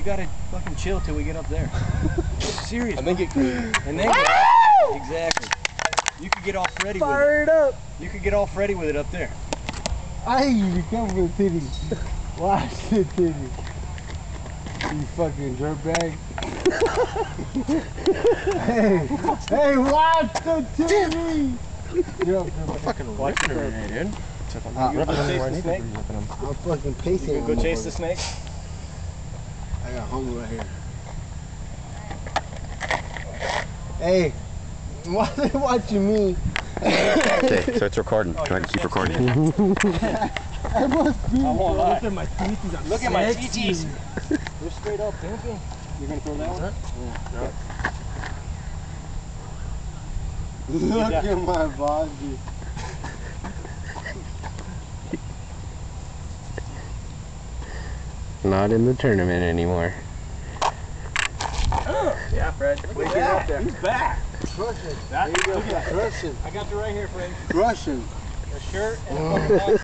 You gotta fucking chill till we get up there. Serious. And then get crazy. And then get exactly. You could get all Freddy with it. Fire it up. You could get all Freddy with it up there. I be careful with titty. Watch the titty. You fucking dirtbag. hey, hey, watch the titty. Get up, dirtbag. Fucking watching her, dude. Uh, You gonna chase? I'm fucking You pacing. gonna go chase the snake? I got home right here. Hey, why are they watching me? Okay, so it's recording. Go ahead and keep recording. I must be. I won't lie. Look at my teeth. Look at my TTs. They're straight up pimping. You're gonna throw that one? Yeah. Look at my body. Not in the tournament anymore. Oh, yeah, Fred. Wait, get up there. He's back. Crushing. There you go. Crushing. I got you right here, Fred. Crushing. A shirt and a fucking